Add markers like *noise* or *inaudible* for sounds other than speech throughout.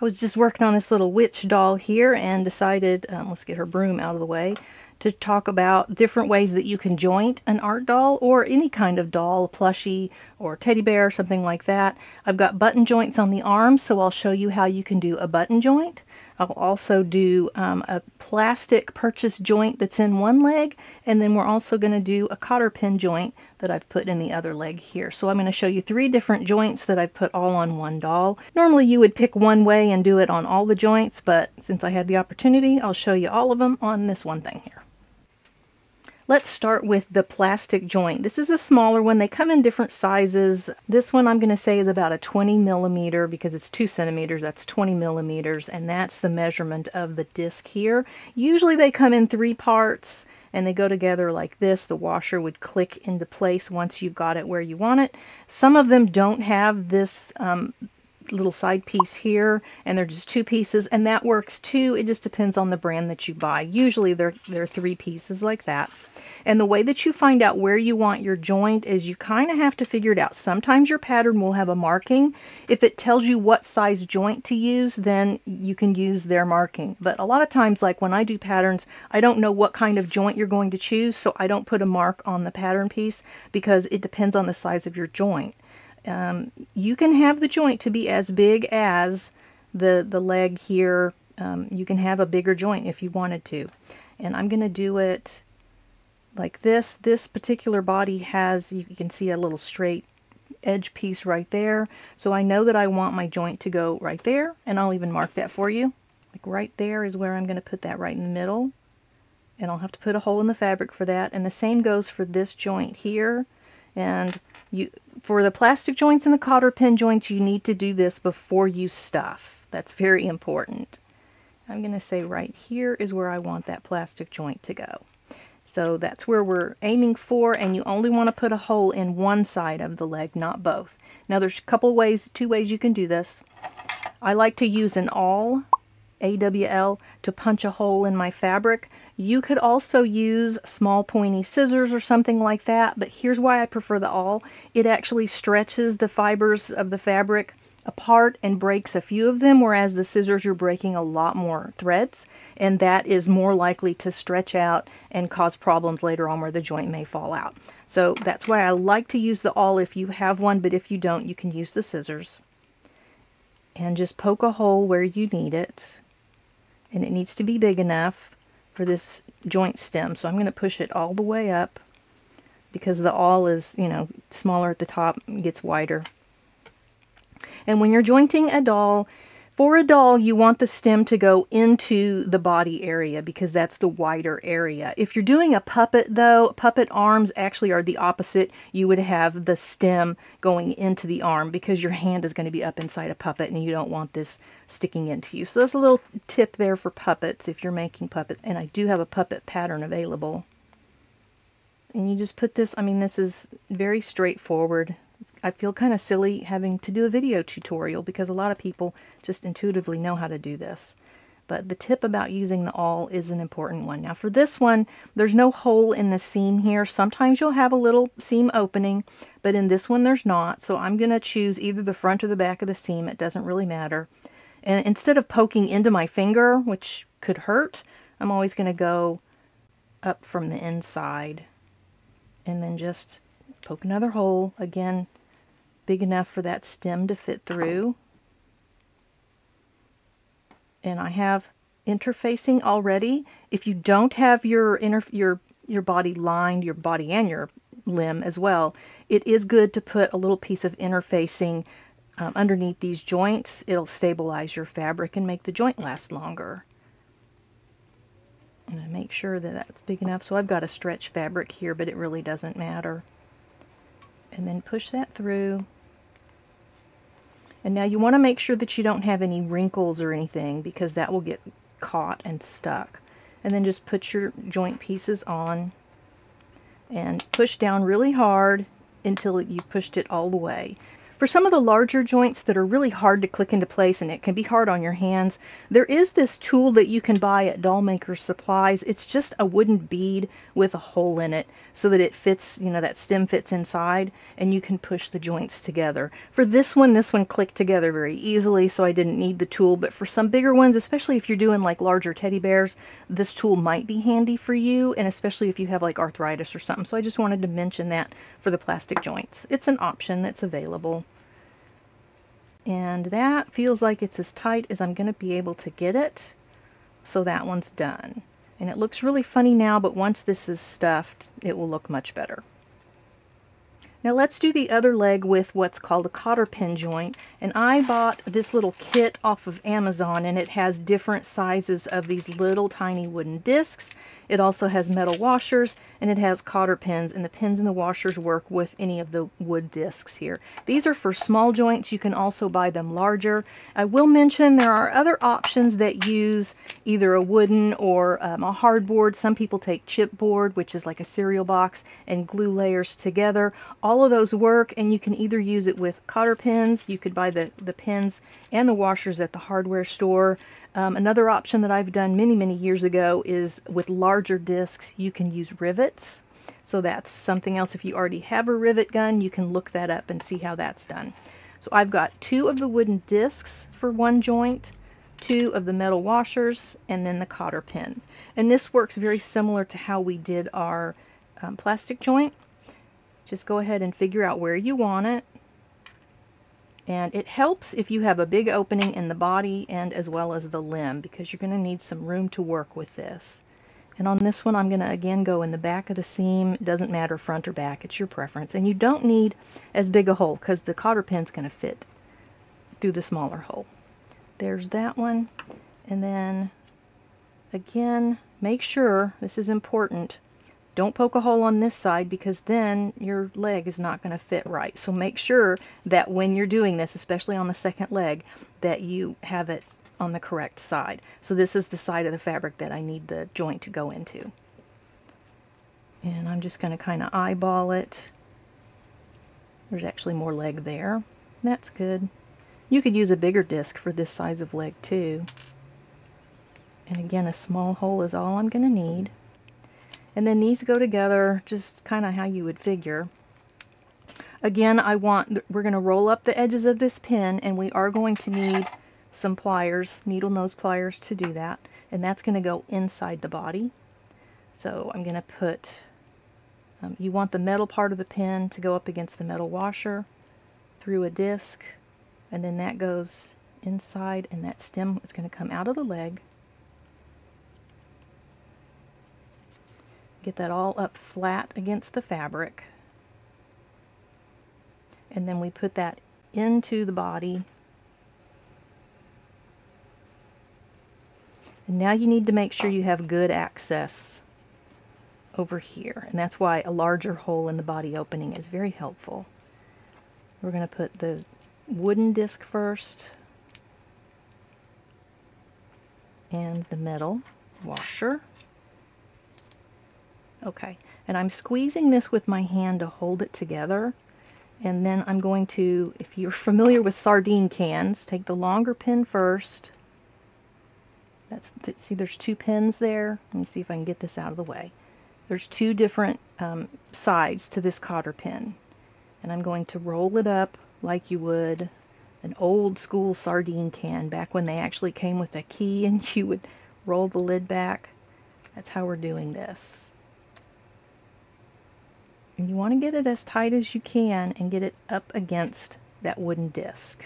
I was just working on this little witch doll here and decided, um, let's get her broom out of the way, to talk about different ways that you can joint an art doll or any kind of doll, plushie or teddy bear, something like that. I've got button joints on the arms, so I'll show you how you can do a button joint. I'll also do um, a plastic purchase joint that's in one leg, and then we're also going to do a cotter pin joint that I've put in the other leg here. So I'm going to show you three different joints that I've put all on one doll. Normally you would pick one way and do it on all the joints, but since I had the opportunity, I'll show you all of them on this one thing here. Let's start with the plastic joint. This is a smaller one. They come in different sizes. This one I'm going to say is about a 20 millimeter because it's 2 centimeters. That's 20 millimeters, and that's the measurement of the disc here. Usually they come in three parts and they go together like this. The washer would click into place once you've got it where you want it. Some of them don't have this um, little side piece here and they're just two pieces and that works too. It just depends on the brand that you buy. Usually they're, they're three pieces like that. And the way that you find out where you want your joint is you kind of have to figure it out. Sometimes your pattern will have a marking. If it tells you what size joint to use, then you can use their marking. But a lot of times, like when I do patterns, I don't know what kind of joint you're going to choose, so I don't put a mark on the pattern piece because it depends on the size of your joint. Um, you can have the joint to be as big as the, the leg here. Um, you can have a bigger joint if you wanted to. And I'm going to do it like this. This particular body has, you can see a little straight edge piece right there. So I know that I want my joint to go right there, and I'll even mark that for you. Like right there is where I'm going to put that right in the middle. And I'll have to put a hole in the fabric for that. And the same goes for this joint here. And you, for the plastic joints and the cotter pin joints, you need to do this before you stuff. That's very important. I'm going to say right here is where I want that plastic joint to go. So that's where we're aiming for, and you only want to put a hole in one side of the leg, not both. Now there's a couple ways, two ways you can do this. I like to use an awl, AWL, to punch a hole in my fabric. You could also use small pointy scissors or something like that, but here's why I prefer the awl. It actually stretches the fibers of the fabric apart and breaks a few of them, whereas the scissors you're breaking a lot more threads, and that is more likely to stretch out and cause problems later on where the joint may fall out. So that's why I like to use the awl if you have one, but if you don't, you can use the scissors. And just poke a hole where you need it. And it needs to be big enough for this joint stem. So I'm going to push it all the way up because the awl is, you know, smaller at the top, gets wider. And when you're jointing a doll, for a doll, you want the stem to go into the body area because that's the wider area. If you're doing a puppet though, puppet arms actually are the opposite. You would have the stem going into the arm because your hand is going to be up inside a puppet and you don't want this sticking into you. So that's a little tip there for puppets if you're making puppets. And I do have a puppet pattern available. And you just put this, I mean, this is very straightforward. I feel kind of silly having to do a video tutorial because a lot of people just intuitively know how to do this. But the tip about using the awl is an important one. Now for this one, there's no hole in the seam here. Sometimes you'll have a little seam opening, but in this one there's not. So I'm going to choose either the front or the back of the seam. It doesn't really matter. And instead of poking into my finger, which could hurt, I'm always going to go up from the inside and then just poke another hole. Again, big enough for that stem to fit through. And I have interfacing already. If you don't have your inner your your body lined, your body and your limb as well, it is good to put a little piece of interfacing um, underneath these joints. It'll stabilize your fabric and make the joint last longer. And make sure that that's big enough. So I've got a stretch fabric here, but it really doesn't matter. And then push that through. And now you want to make sure that you don't have any wrinkles or anything because that will get caught and stuck. And then just put your joint pieces on and push down really hard until you pushed it all the way. For some of the larger joints that are really hard to click into place and it can be hard on your hands, there is this tool that you can buy at Dollmaker Supplies. It's just a wooden bead with a hole in it so that it fits, you know, that stem fits inside and you can push the joints together. For this one, this one clicked together very easily so I didn't need the tool, but for some bigger ones, especially if you're doing like larger teddy bears, this tool might be handy for you and especially if you have like arthritis or something. So I just wanted to mention that for the plastic joints. It's an option that's available. And that feels like it's as tight as I'm going to be able to get it. So that one's done. And it looks really funny now, but once this is stuffed, it will look much better. Now let's do the other leg with what's called a cotter pin joint. And I bought this little kit off of Amazon and it has different sizes of these little tiny wooden discs. It also has metal washers and it has cotter pins and the pins and the washers work with any of the wood discs here. These are for small joints. You can also buy them larger. I will mention there are other options that use either a wooden or um, a hardboard. Some people take chipboard, which is like a cereal box, and glue layers together. Of those work and you can either use it with cotter pins. You could buy the, the pins and the washers at the hardware store. Um, another option that I've done many, many years ago is with larger discs, you can use rivets. So that's something else. If you already have a rivet gun, you can look that up and see how that's done. So I've got two of the wooden discs for one joint, two of the metal washers, and then the cotter pin. And this works very similar to how we did our um, plastic joint. Just go ahead and figure out where you want it. And it helps if you have a big opening in the body and as well as the limb because you're going to need some room to work with this. And on this one, I'm going to again go in the back of the seam. It doesn't matter front or back, it's your preference. And you don't need as big a hole because the cotter pin's going to fit through the smaller hole. There's that one. And then again, make sure, this is important, don't poke a hole on this side because then your leg is not going to fit right. So make sure that when you're doing this, especially on the second leg, that you have it on the correct side. So this is the side of the fabric that I need the joint to go into. And I'm just going to kind of eyeball it. There's actually more leg there. That's good. You could use a bigger disc for this size of leg too. And again, a small hole is all I'm going to need. And then these go together just kind of how you would figure. Again, I want, we're going to roll up the edges of this pin and we are going to need some pliers, needle nose pliers to do that. And that's going to go inside the body. So I'm going to put, um, you want the metal part of the pin to go up against the metal washer through a disc. And then that goes inside and that stem is going to come out of the leg Get that all up flat against the fabric. And then we put that into the body. And now you need to make sure you have good access over here. And that's why a larger hole in the body opening is very helpful. We're going to put the wooden disc first and the metal washer. Okay, and I'm squeezing this with my hand to hold it together. And then I'm going to, if you're familiar with sardine cans, take the longer pin first. That's See, there's two pins there. Let me see if I can get this out of the way. There's two different um, sides to this cotter pin. And I'm going to roll it up like you would an old school sardine can back when they actually came with a key and *laughs* you would roll the lid back. That's how we're doing this. And you want to get it as tight as you can and get it up against that wooden disc.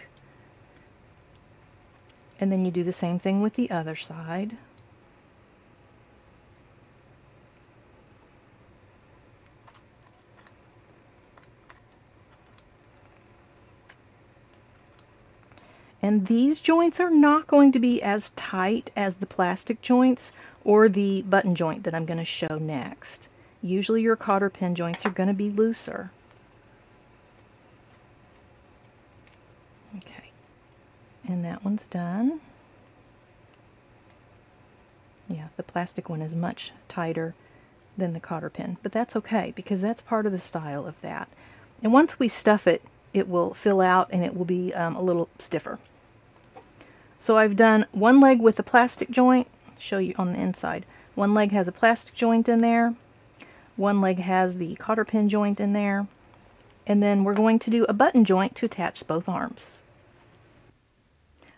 And then you do the same thing with the other side. And these joints are not going to be as tight as the plastic joints or the button joint that I'm going to show next. Usually your cotter pin joints are going to be looser. Okay, and that one's done. Yeah, the plastic one is much tighter than the cotter pin, but that's okay because that's part of the style of that. And once we stuff it it will fill out and it will be um, a little stiffer. So I've done one leg with the plastic joint, show you on the inside. One leg has a plastic joint in there, one leg has the cotter pin joint in there, and then we're going to do a button joint to attach both arms.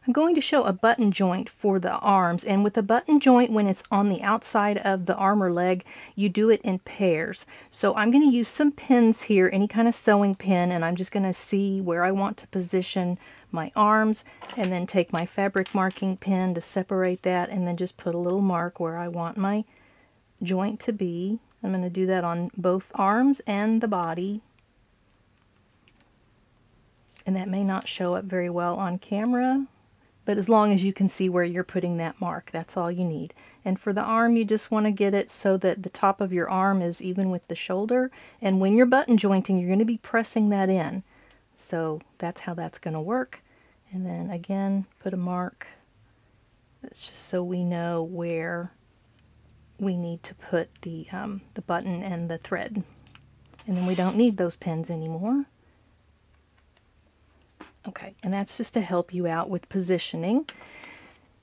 I'm going to show a button joint for the arms and with the button joint when it's on the outside of the armor leg you do it in pairs. So I'm going to use some pins here, any kind of sewing pin and I'm just going to see where I want to position my arms and then take my fabric marking pin to separate that and then just put a little mark where I want my joint to be. I'm going to do that on both arms and the body and that may not show up very well on camera but as long as you can see where you're putting that mark, that's all you need. And for the arm, you just want to get it so that the top of your arm is even with the shoulder. And when you're button jointing, you're going to be pressing that in. So that's how that's going to work. And then again, put a mark. That's just so we know where we need to put the, um, the button and the thread. And then we don't need those pins anymore. Okay, and that's just to help you out with positioning.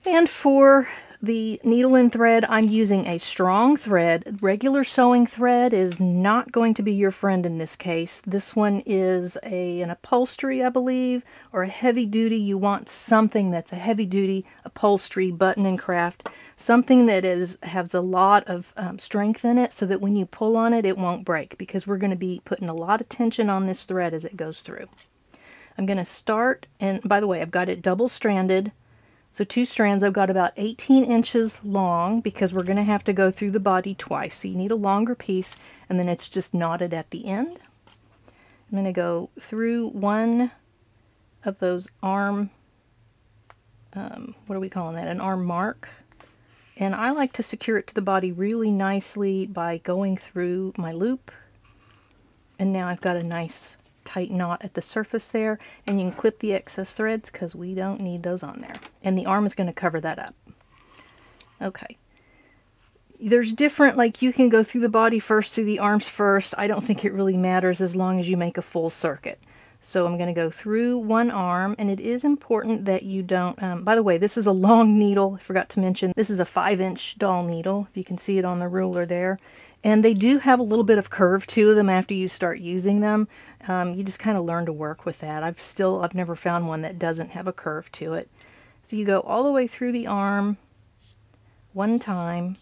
And for the needle and thread, I'm using a strong thread. Regular sewing thread is not going to be your friend in this case. This one is a, an upholstery, I believe, or a heavy duty. You want something that's a heavy duty upholstery button and craft. Something that is has a lot of um, strength in it so that when you pull on it, it won't break because we're going to be putting a lot of tension on this thread as it goes through. I'm going to start, and by the way, I've got it double stranded. So two strands, I've got about 18 inches long because we're going to have to go through the body twice. So you need a longer piece, and then it's just knotted at the end. I'm going to go through one of those arm, um, what are we calling that, an arm mark. And I like to secure it to the body really nicely by going through my loop. And now I've got a nice tight knot at the surface there and you can clip the excess threads because we don't need those on there. And the arm is going to cover that up. Okay. There's different like you can go through the body first through the arms first. I don't think it really matters as long as you make a full circuit. So I'm going to go through one arm and it is important that you don't um, by the way this is a long needle I forgot to mention. This is a five inch doll needle if you can see it on the ruler there and they do have a little bit of curve to them after you start using them. Um, you just kind of learn to work with that. I've still, I've never found one that doesn't have a curve to it. So you go all the way through the arm one time.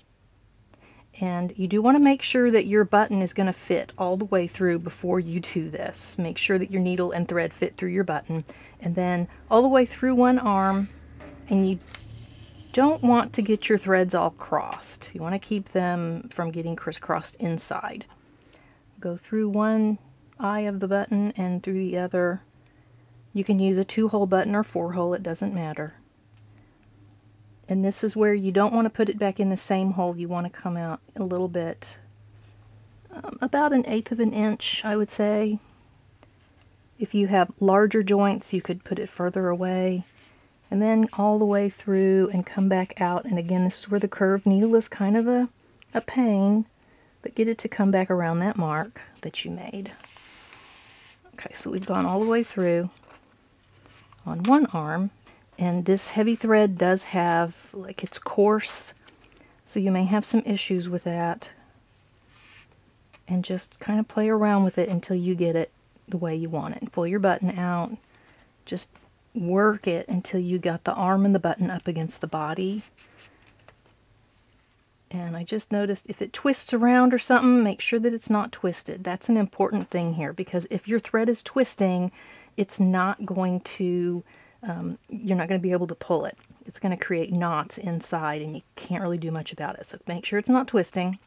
And you do want to make sure that your button is going to fit all the way through before you do this. Make sure that your needle and thread fit through your button. And then all the way through one arm. And you don't want to get your threads all crossed. You want to keep them from getting crisscrossed inside. Go through one eye of the button and through the other. You can use a two-hole button or four-hole, it doesn't matter. And this is where you don't want to put it back in the same hole. You want to come out a little bit, um, about an eighth of an inch, I would say. If you have larger joints, you could put it further away and then all the way through and come back out. And again, this is where the curved needle is kind of a, a pain, but get it to come back around that mark that you made. Okay, so we've gone all the way through on one arm, and this heavy thread does have, like it's coarse, so you may have some issues with that. And just kind of play around with it until you get it the way you want it. Pull your button out, just work it until you got the arm and the button up against the body. And I just noticed if it twists around or something, make sure that it's not twisted. That's an important thing here because if your thread is twisting, it's not going to, um, you're not going to be able to pull it. It's going to create knots inside and you can't really do much about it. So make sure it's not twisting.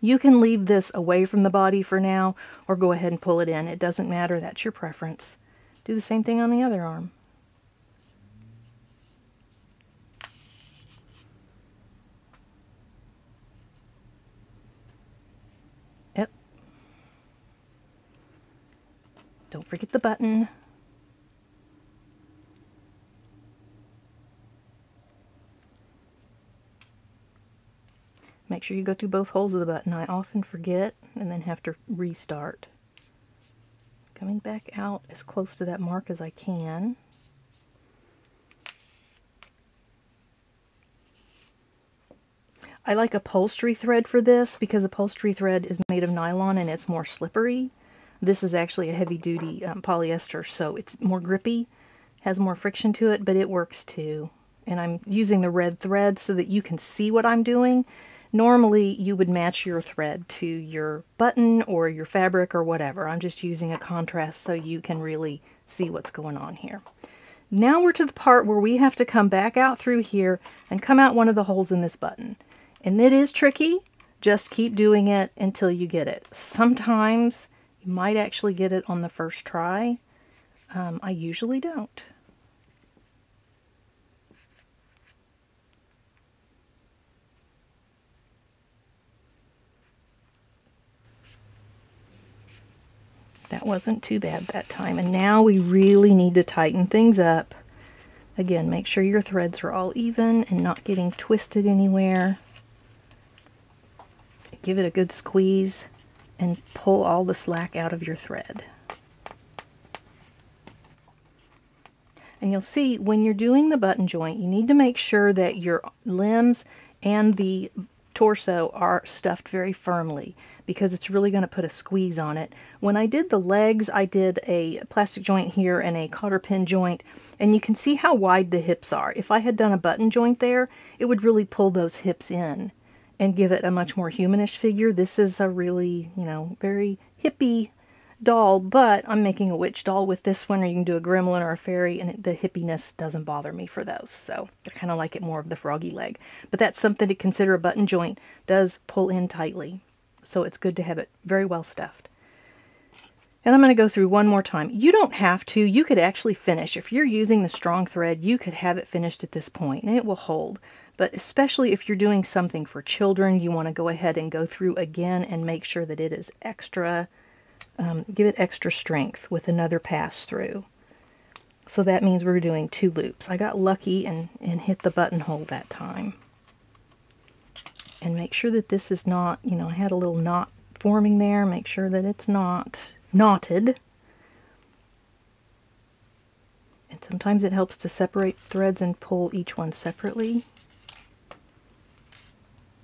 You can leave this away from the body for now or go ahead and pull it in. It doesn't matter. That's your preference. Do the same thing on the other arm. Yep. Don't forget the button. Make sure you go through both holes of the button. I often forget and then have to restart. Coming back out as close to that mark as I can. I like upholstery thread for this because upholstery thread is made of nylon and it's more slippery. This is actually a heavy duty um, polyester, so it's more grippy, has more friction to it, but it works too. And I'm using the red thread so that you can see what I'm doing. Normally, you would match your thread to your button or your fabric or whatever. I'm just using a contrast so you can really see what's going on here. Now we're to the part where we have to come back out through here and come out one of the holes in this button. And it is tricky. Just keep doing it until you get it. Sometimes you might actually get it on the first try. Um, I usually don't. That wasn't too bad that time. And now we really need to tighten things up. Again, make sure your threads are all even and not getting twisted anywhere. Give it a good squeeze and pull all the slack out of your thread. And you'll see when you're doing the button joint, you need to make sure that your limbs and the torso are stuffed very firmly because it's really going to put a squeeze on it. When I did the legs, I did a plastic joint here and a cotter pin joint, and you can see how wide the hips are. If I had done a button joint there, it would really pull those hips in and give it a much more humanish figure. This is a really, you know, very hippy doll, but I'm making a witch doll with this one, or you can do a gremlin or a fairy, and it, the hippiness doesn't bother me for those. So I kind of like it more of the froggy leg. But that's something to consider. A button joint does pull in tightly, so it's good to have it very well stuffed. And I'm going to go through one more time. You don't have to. You could actually finish. If you're using the strong thread, you could have it finished at this point, and it will hold. But especially if you're doing something for children, you want to go ahead and go through again and make sure that it is extra, um, give it extra strength with another pass through. So that means we're doing two loops. I got lucky and, and hit the buttonhole that time. And make sure that this is not, you know, I had a little knot forming there. Make sure that it's not knotted. And sometimes it helps to separate threads and pull each one separately.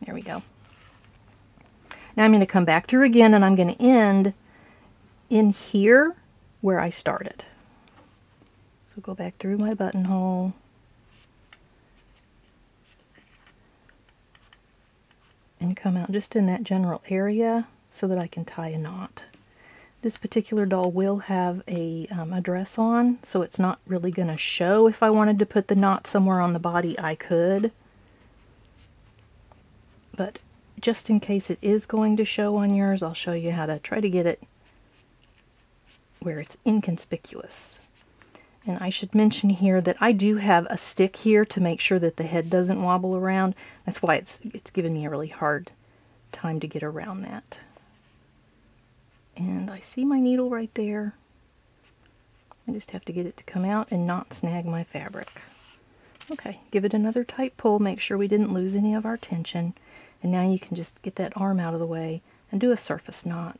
There we go. Now I'm going to come back through again and I'm going to end in here where I started. So go back through my buttonhole. And come out just in that general area so that I can tie a knot. This particular doll will have a, um, a dress on, so it's not really going to show. If I wanted to put the knot somewhere on the body, I could but just in case it is going to show on yours, I'll show you how to try to get it where it's inconspicuous. And I should mention here that I do have a stick here to make sure that the head doesn't wobble around. That's why it's, it's given me a really hard time to get around that. And I see my needle right there. I just have to get it to come out and not snag my fabric. Okay, give it another tight pull. Make sure we didn't lose any of our tension. And now you can just get that arm out of the way and do a surface knot.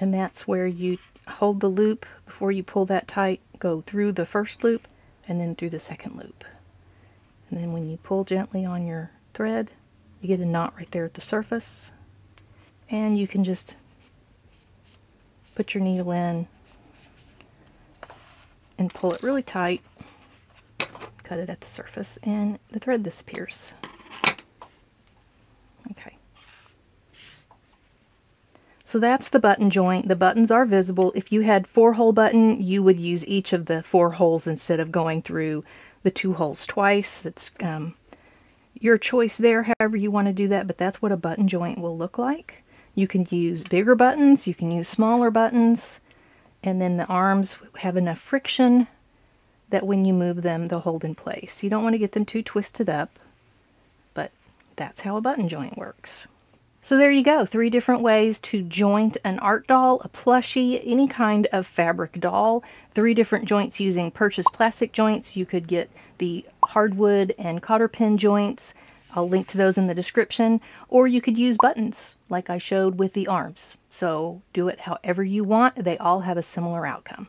And that's where you hold the loop before you pull that tight, go through the first loop and then through the second loop. And then when you pull gently on your thread, you get a knot right there at the surface. And you can just put your needle in and pull it really tight cut it at the surface and the thread disappears. Okay. So that's the button joint. The buttons are visible. If you had four hole button, you would use each of the four holes instead of going through the two holes twice. That's um, your choice there, however you want to do that, but that's what a button joint will look like. You can use bigger buttons, you can use smaller buttons, and then the arms have enough friction that when you move them, they'll hold in place. You don't want to get them too twisted up, but that's how a button joint works. So there you go, three different ways to joint an art doll, a plushie, any kind of fabric doll. Three different joints using purchased plastic joints. You could get the hardwood and cotter pin joints. I'll link to those in the description, or you could use buttons like I showed with the arms. So do it however you want. They all have a similar outcome.